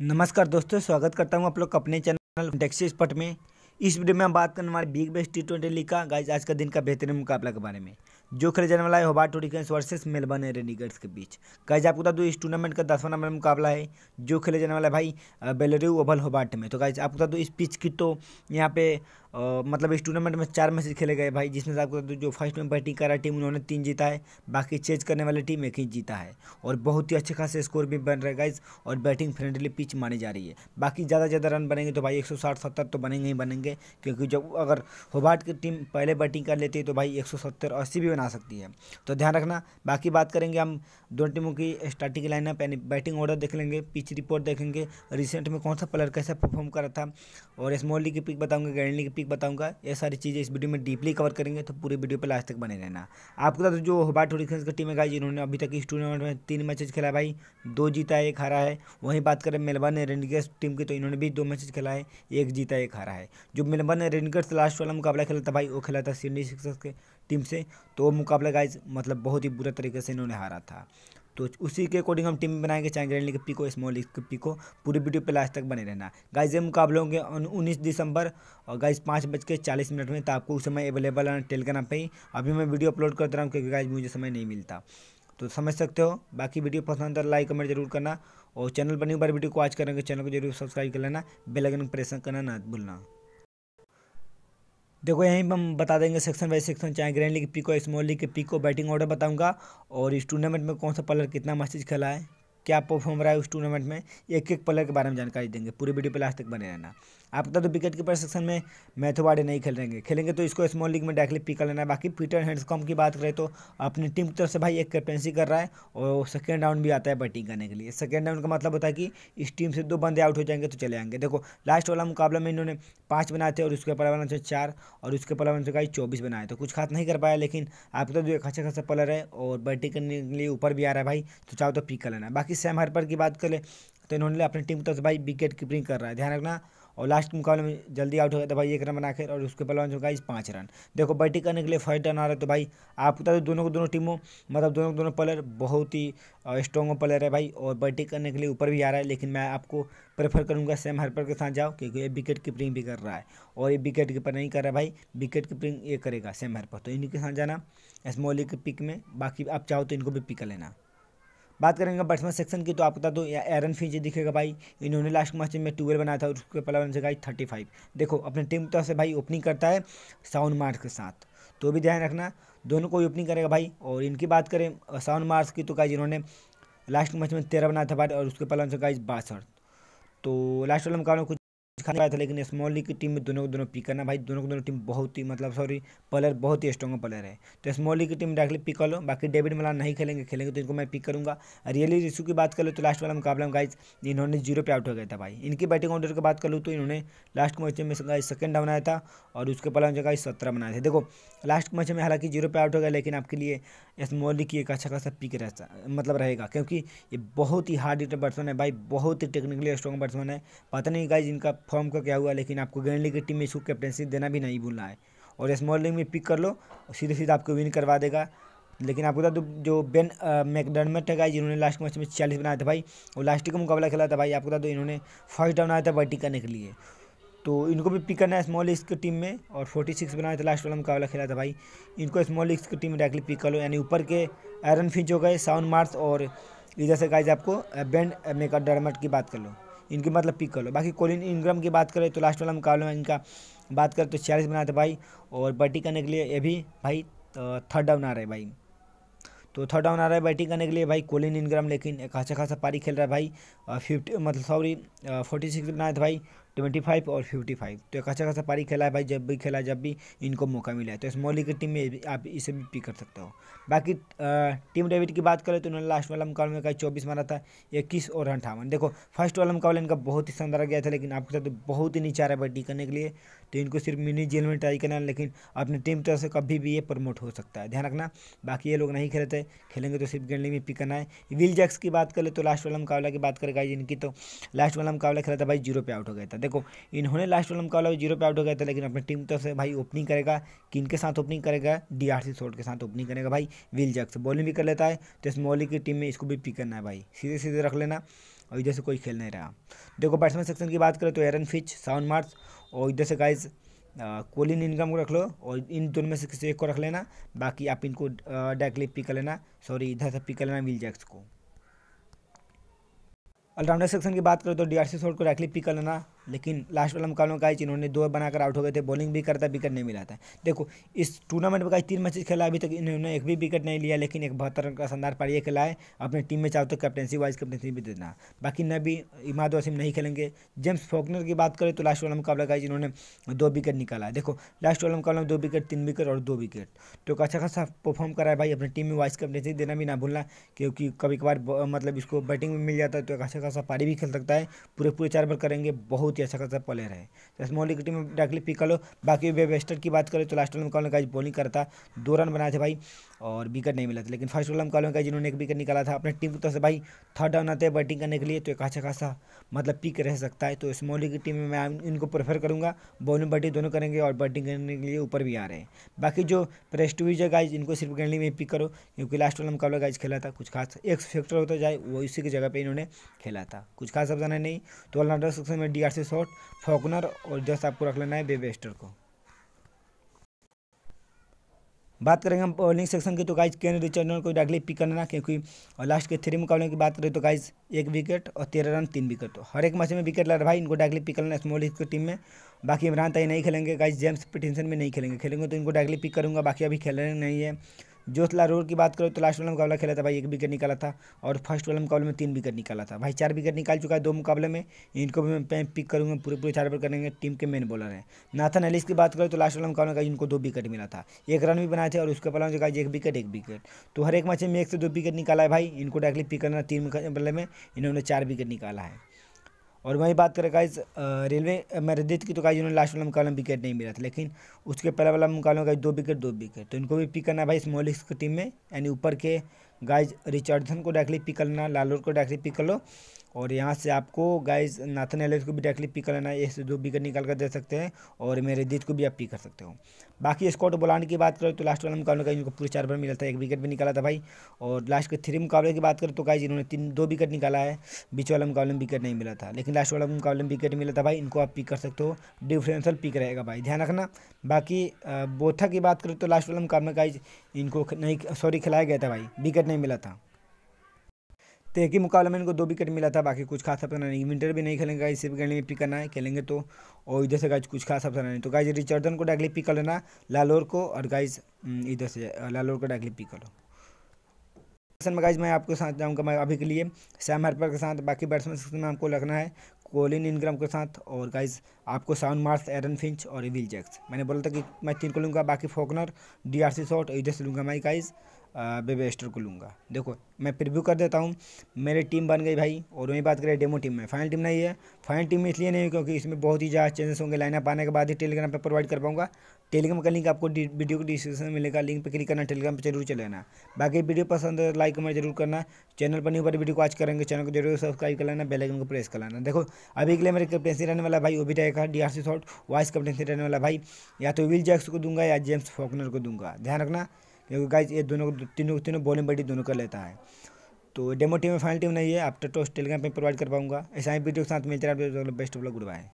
नमस्कार दोस्तों, स्वागत करता हूँ आप लोग अपने चैनल टैक्सी स्पट में। इस वीडियो में हम बात करने वाले Big Bash T twenty league का गाइज़ आज का दिन का बेहतरीन मुकाबला के बारे में। जो खेले जाने वाला है Hobart Hurricanes versus Melbourne Renegades के बीच। गाइज़ आपको बता दूँ, इस टूर्नामेंट का दसवां नंबर मुकाबला है, जो खेले जाने वाला है भाई बेलरू ओवल होबार्ट में। तो गाइज़ आपको बता दूँ, इस पिच की तो यहाँ पे Uh, मतलब इस टूर्नामेंट में चार मैचेज खेले गए भाई जिसमें से आपको जो फ़र्स्ट में बैटिंग कर रहा टीम उन्होंने तीन जीता है बाकी चेज करने वाली टीम एक ही जीता है। और बहुत ही अच्छे खासे स्कोर भी बन रहे गाइज़ और बैटिंग फ्रेंडली पिच मानी जा रही है। बाकी ज़्यादा ज़्यादा रन बनेंगे तो भाई एक सौ तो बनेंगे ही बनेंगे क्योंकि जब अगर होबार्ट की टीम पहले बैटिंग कर लेती है तो भाई एक सौ भी बना सकती है। तो ध्यान रखना बाकी बात करेंगे हम दोनों टीमों की स्टार्टिंग लाइनअप यानी बैटिंग ऑर्डर देख लेंगे पिच रिपोर्ट देखेंगे। रिसेंट में कौन सा प्लेयर कैसे परफॉर्म कर था और स्मॉल लीग की पिक बताऊँगे ग्रैंड लीग की पिक बताऊँगा, ये सारी चीज़ें इस वीडियो में डीपली कवर करेंगे तो पूरी वीडियो पर लास्ट तक बने रहना। आपको बता दो, जो होबार्ट हॉरिकेन्स की टीम है गाई जिन्होंने अभी तक इस टूर्नामेंट में तीन मैचेज खेला भाई, दो जीता एक हारा है। वहीं बात करें मेलबर्न रेनगर्स टीम की तो इन्होंने भी दो मैचेज खेला है, एक जीता, एक हारा है। जो मेलबर्न रेनगर्स लास्ट वाला मुकाबला खेला था भाई, वो खेला था सिडनी सिक्सर्स के टीम से तो वो मुकाबला गाइज़ मतलब बहुत ही बुरा तरीके से इन्होंने हारा था। तो उसी के अकॉर्डिंग हम टीम बनाएँगे, चाहे ग्रैंड लीग के पिको स्मॉल लीग के पिको पूरी वीडियो पे लास्ट तक बने रहना। गाइज़ ये मुकाबले होंगे उन्नीस दिसंबर, और गाइज़ पाँच बज के चालीस मिनट में तो आपको उस समय अवेलेबल है टेलीग्राम पे ही। अभी मैं वीडियो अपलोड करता रहा हूँ क्योंकि गाइज़ मुझे समय नहीं मिलता। तो समझ सकते हो, बाकी वीडियो पसंद है लाइक कमेंट ज़रूर करना। और चैनल बनी बार वीडियो को आज करेंगे चैनल को ज़रूर सब्सक्राइब कर लेना। बेल प्रेस करना ना भूलना। देखो, यहीं पर हम बता देंगे सेक्शन बाई सेक्शन चाहे ग्रैंड लीग पिको स्मॉल लीग के पी को बैटिंग ऑर्डर बताऊँगा। और इस टूर्नामेंट में कौन सा प्लेयर कितना मैसेज खेला है, क्या परफॉर्म रहा है उस टूर्नामेंट में एक एक प्लेयर के बारे में जानकारी देंगे। पूरे वीडियो पे लास्ट तक बने रहना। आप बता दो विकेट कीपर सेक्शन में मैथवाड़े नहीं खेल रहेंगे खेलेंगे तो इसको स्मॉल लीग में डायरेक्टली पिक कर लेना है। बाकी पीटर हैंड्सकॉम की बात करें तो अपनी टीम की तरफ़ से भाई एक कैप्टनसी कर रहा है और सेकेंड राउंड भी आता है बैटिंग करने के लिए। सेकेंड राउंड का मतलब होता है कि इस टीम से दो बंदे आउट हो जाएँगे तो चले आएँगे। देखो लास्ट वाला मुकाबला में इन्होंने पाँच बनाए थे और उसके पलावन से चार और उसके पलावन से कहीं चौबीस बनाए। तो कुछ खास नहीं कर पाया लेकिन आप तो एक अच्छा खासा प्लेयर है और बैटिंग करने के लिए ऊपर भी आ रहा है भाई तो चाहो तो पिक कर लेना। बाकी सैम हरपर की बात करें तो इन्होंने अपनी टीम की तरफ़ से भाई विकेट कीपिंग कर रहा है। ध्यान रखना और लास्ट मुकाबले में जल्दी आउट हो गया तो भाई एक रन बना और उसके पहलवान जो गाइस पाँच रन देखो, बैटिंग करने के लिए फ़र्स्ट रन आ रहा है तो भाई आप बता दो दोनों को दोनों टीमों मतलब दोनों दोनों प्लेयर बहुत ही स्ट्रॉन्ग प्लेयर है भाई और बैटिंग करने के लिए ऊपर भी आ रहा है, लेकिन मैं आपको प्रेफर करूँगा सेम हरपर के साथ जाओ, क्योंकि ये विकेट कीपरिंग भी कर रहा है। और ये विकेट कीपर नहीं कर रहा भाई विकेट कीपरिंग ये करेगा सेम हरपर तो इन्हीं के साथ जाना स्मॉली के पिक में, बाकी आप चाहो तो इनको भी पिक कर लेना। बात करेंगे बैट्समैन सेक्शन की तो आप बता दो एरन फिंच दिखेगा भाई। इन्होंने लास्ट मैच में ट्वेल्व बनाया था और उसके पहला बन गाई थर्टी फाइव। देखो, अपने टीम तरफ़ से भाई ओपनिंग करता है साउन मार्च के साथ। तो भी ध्यान रखना, दोनों को ही ओपनिंग करेगा भाई। और इनकी बात करें साउन मार्च की तो गाइज़ इन्होंने लास्ट मैच में तेरह बनाया था भाई और उसके पहला बन जगह बासठ। तो लास्ट वाला मुकाबला कुछ खाने पाया था, लेकिन स्मॉल लीग की टीम में दोनों को दोनों पिक करना, भाई दोनों को दोनों टीम बहुत ही मतलब सॉरी प्लेयर बहुत ही स्ट्रॉन्ग प्लेयर है। तो स्मॉल लीग की टीम डायरेक्टली पिक कर लो, बाकी डेविड मलान नहीं खेलेंगे खेलेंगे तो इनको मैं पिक करूँगा। रियली रिशू की बात कर लो तो लास्ट वाला मुकाबला गाइज़ इन्होंने ज़ीरो पे आउट हो गया था भाई। इनकी बैटिंग ऑर्डर की बात कर लूँ तो इन्होंने लास्ट मैच में गाइज़ सेकंड डाउन आया था, और उसके पहले जगह सत्रह बनाए थे। देखो लास्ट मैच में हालाँकि ज़ीरो पे आउट हो गया, लेकिन आपके लिए स्मॉल लीग की एक अच्छा खासा पिक रहता मतलब रहेगा, क्योंकि ये बहुत ही हार्ड बैट्समैन है भाई, बहुत ही टेक्निकली स्ट्रॉन्ग बैट्समैन है। पता नहीं गाइज़ इनका फॉर्म का क्या हुआ, लेकिन आपको ग्रैंड लीग की टीम में इसको कैप्टनसी देना भी नहीं भूलना है। और स्मॉल लीग में पिक कर लो सीधे सीधे आपको विन करवा देगा। लेकिन आपको बता दो, जो बेन मैकडर्मेट है गाई जिन्होंने लास्ट मैच में चालीस बनाया था भाई और लास्ट का मुकाबला खेला था भाई। आपको बता दो, इन्होंने फ़र्स्ट डाउन आया था बैटिंग करने के लिए। तो इनको भी पिक करना है स्मॉल लीग्स की टीम में, और फोर्टी सिक्स बनाया था लास्ट वाला मुकाबला खेला था भाई। इनको स्मॉल लीग्स की टीम में डायरेक्टली पिक कर लो, यानी ऊपर के एरन फिंच हो गए साउंड मार्स और इधर से गाइज़ आपको बेंड मेकर डरमट की बात कर लो। इनकी मतलब पिक कर लो। बाकी कोलिन इनग्रम की बात करें तो लास्ट वाला मुकाबला में इनका बात करें तो छियालीस बनाते भाई और बैटिंग करने के लिए ये भी भाई थर्ड डाउन आ रहा है भाई। तो थर्ड डाउन आ रहा है बैटिंग करने के लिए भाई कोलिन इनग्राम लेकिन एक अच्छा खासा पारी खेल रहा है भाई। फिफ्टी मतलब सॉरी फोर्टी सिक्स बनाए थे भाई। ट्वेंटी फाइव और फिफ्टी फाइव तो एक अच्छा खासा पारी खेला है भाई, जब भी खेला जब भी इनको मौका मिला है। तो स्मॉल की टीम में आप इसे भी पिक कर सकते हो। बाकी टीम डेविड की बात करें तो उन्होंने लास्ट वाला मुकाबले में कहीं चौबीस मारा था, इक्कीस और अंठावन। देखो फ़र्स्ट वाला मुकाबला इनका बहुत ही शानदार गया था, लेकिन आपके साथ बहुत ही नीचा रहा है बैटिंग करने के लिए। तो इनको सिर्फ़ मिनी जेल में ट्राई करना लेकिन अपनी टीम तरफ़ से कभी भी ये प्रमोट हो सकता है। ध्यान रखना, बाकी ये लोग नहीं खेलते, खेलेंगे तो सिर्फ़ गेंडली में पिक करना है। विल जैक्स की बात करें तो लास्ट वाला मुकाबला की बात करेगा इनकी तो लास्ट वाला मुकाबला खेला था भाई ज़ीरो पे आउट हो गया था। देखो, इन्होंने लास्ट वाला मुकाबला ज़ीरो पे आउट हो गया था, लेकिन अपनी टीम तरफ़ से भाई ओपनिंग करेगा, किन के साथ ओपनिंग करेगा? डी आर के साथ ओपनिंग करेगा भाई विल जैक्स बॉलिंग भी कर लेता है तो स्मॉली की टीम में इसको भी पिक करना है भाई। सीधे सीधे रख लेना, और इधर से कोई खेल नहीं रहा। देखो बैट्समैन सेक्शन की बात करें तो एरन फिच साउन मार्स और इधर से गाइज़ कोलिन इनकम को रख लो और इन दोनों में से किसी एक को रख लेना, बाकी आप इनको डायरेक्टली पिक कर लेना सॉरी इधर से पिक कर लेना विल जैक्स को। ऑलराउंडर सेक्शन की बात करो तो डीआरसी शॉट को डायरेक्टली पिक कर लेना। लेकिन लास्ट वाला मुकाबले में गाइज़ इन्होंने दो बनाकर आउट हो गए थे बॉलिंग भी करता विकेट नहीं मिला था। देखो, इस टूर्नामेंट में गाइज़ तीन मैचेज खेला, अभी तक इन्होंने एक भी विकेट नहीं लिया, लेकिन एक बहत्तर रन का शानदार पारी खेला है अपने टीम में चाहो तो कैप्टनसी वाइज कैप्टनसी भी देना। बाकी नबी इमाद वसीम नहीं खेलेंगे। जेम्स फोकनर की बात करें तो लास्ट वाला मुकाबला गाइज़ इन्होंने दो विकेट निकाला देखो लास्ट वाला मुकाबला में दो विकेट तीन विकेट और दो विकेट तो अच्छा खासा परफॉर्म करा है भाई, अपनी टीम में वाइस कैप्टनसी देना भी ना भूलना, क्योंकि कभी कभार मतलब इसको बैटिंग में मिल जाता है तो अच्छा खासा पारी भी खेल सकता है। पूरे पूरे चार बार करेंगे, बहुत ही अच्छा खासा प्लेयर है। तो स्मॉल लीग टीम में डायरेक्टली पिक कर लो। बाकी वेबेस्टर की बात करें तो लास्ट में कॉल का बॉलिंग करता, दो रन बनाए थे भाई। और विकेट नहीं मिला था। लेकिन फ़र्स्ट वाला कॉल का जिन्होंने एक विकेट निकाला था, अपने टीम की तरफ़ से भाई थर्ड डाउन आते हैं बैटिंग करने के लिए तो एक अच्छा खासा मतलब पिक रह सकता है। तो स्मॉल की टीम में मैं इनको प्रेफर करूँगा। बॉलिंग बैटिंग दोनों करेंगे और बैटिंग करने के लिए ऊपर भी आ रहे हैं। बाकी जो प्रेस्टूज है गाइज़ इनको सिर्फ़ ग्रैंडली में पिक करो, क्योंकि लास्ट वाला मुकाबला गाइज़ खेला था। कुछ खास एक फैक्टर होता जाए, वो इसी की जगह पर इन्होंने खेला था। कुछ खास अफजाना नहीं। तो ऑलराउंडर सेक्शन में D'Arcy Short Faulkner और जस्ट आपको रख लेना है बेबेस्टर को। बात करेंगे हम बॉलिंग सेक्शन की। तो गाइज़ केन रिचर्डन को डायरेक्टली पिक करना, क्योंकि और लास्ट के थ्री मुकाबले की बात करें तो गाइज़ एक विकेट और तेरह रन तीन विकेट तो हर एक मैच में विकेट ला रहा भाई, इनको डायरेक्टली पिक करना स्मॉल की टीम में। बाकी इमरान ताई नहीं खेलेंगे गाइज़ जेम्स पिटिनसन में नहीं खेलेंगे। खेलेंगे तो इनको डायरेक्टली पिक करूँगा, बाकी अभी खेलने नहीं है। जोत लारोर की बात करो तो लास्ट वाला मुकाबला खेला था भाई, एक विकेट निकाला था और फ़र्स्ट वाले मुकाबले में तीन विकेट निकाला था। भाई, चार विकेट निकाल चुका है दो मुकाबले में, इनको भी मैं पिक करूँगा पूरे पूरे चार ओवर करेंगे टीम के मेन बॉलर हैं। नाथन एलिस की बात करें तो लास्ट वाला मुकाबले का इनको दो विकेट मिला था। एक रन भी बनाए थे और उसके पहले जगह एक विकेट एक विकेट तो हर एक मैच में एक से दो विकेट निकाला है भाई, इनको डायरेक्टली पिक करना तीन मुकाबले में, इन्होंने चार विकेट निकाला है। और वही बात करें गाइज़ रेलवे मेरेदित की तो गाइज़ उन्होंने लास्ट वाला मुकाबला विकेट नहीं मिला था, लेकिन उसके पहले वाला मुकाबला गाइज़ दो विकेट दो विकेट तो इनको भी पिक करना है भाई स्मॉलिक्स की टीम में, यानी ऊपर के गाइज़ रिचर्डसन को डायरेक्टली पिक करना लालोर को डायरेक्टली पिक कर लो और यहाँ से आपको गाइज़ नाथन एलेस को भी डायरेक्टली पिक कर लेना है। एक से दो विकेट निकाल कर दे सकते हैं और मेरे दीद को भी आप पिक कर सकते हो। बाकी स्कॉट बोलाने की बात करें तो लास्ट वाला मुकाबले का इनको पूरे चार बार मिला था। एक विकेट भी निकाला था भाई। और लास्ट के थ्री मुकाबले की बात करें तो गाइज़ इन्होंने तीन, दो विकेट निकाला है। बीच वाला मुकाबले में विकेट नहीं मिला था। लेकिन लास्ट वाला मुकाबले में विकेट मिला था भाई। इनको आप पिक कर सकते हो। डिफरेंशियल पिक रहेगा भाई। ध्यान रखना। बाकी बोथा की बात करें तो लास्ट वाला मुकाबले गाइज़ इनको नहीं सॉरी खिलाया गया था भाई। विकेट नहीं मिला था। तो एक ही मुकाबले में इनको दो विकेट मिला था, बाकी कुछ खास अपना नहीं। विंटर भी नहीं खेलेंगे गाइज़ सिर्फ़ खेलने में पिक करना है, खेलेंगे तो। और इधर से गाइज़ कुछ खास अपना नहीं। तो गाइज़ रिचर्डन को डायरेक्टली पिक कर लेना लालोर को, और गाइज़ इधर से लालोर को डायरेक्टली पिक करो। सेक्शन में गाइज़ मैं आपके साथ जाऊँगा, मैं अभी के लिए सैम हरपर के साथ, बाकी बैट्समैन सेक्शन में आपको रखना है कोलिन इनग्राम के साथ, और गाइज़ आपको साउंड मार्स एरन फिंच और इविल जैक्स मैंने बोला था कि मैं तीन को लूँगा, बाकी Faulkner D'Arcy Short इधर से लूँगा मैं गाइज़ बेबेस्टर को लूँगा। देखो, मैं प्रिव्यू कर देता हूँ। मेरी टीम बन गई भाई, और वही बात करें डेमो टीम में। फाइनल टीम नहीं है। फाइनल टीम में इसलिए नहीं क्योंकि इसमें बहुत ही ज़्यादा चेंजेस होंगे। लाइनअप आने के बाद ही टेलीग्राम पर प्रोवाइड कर पाऊँगा। टेलीग्राम का लिंक आपको वीडियो को डिस्क्रिप्शन में मिलेगा। लिंक पर क्लिक करना टेलीग्राम पर ज़रूर चले आना। बाकी वीडियो पसंद है लाइक कमेंट ज़रूर करना। चैनल पर नहीं पर वीडियो को आज करेंगे। चैनल को ज़रूर सब्सक्राइब कर लेना। बेलाइकन को प्रेस कर लेना। देखो, अभी के लिए मेरे कैप्टेंसी रहने वाला भाई वो भी रहेगा D'Arcy Short vice captaincy रहने वाला भाई, या तो विल जैक्स को दूँगा, या जेम्स फॉकनर को दूँगा। ध्यान रखना। क्योंकि गाइज़ ये दोनों, तीनों तीनों बॉलिंग बैटिंग दोनों कर लेता है। तो डेमो टीम में फाइनल टीम नहीं है आप टोस्ट टेलीग्राम पर प्रोवाइड कर पाऊँगा ऐसा ही वीडियो के साथ मिलते रहा बेस्ट ऑफ़ गुड बाय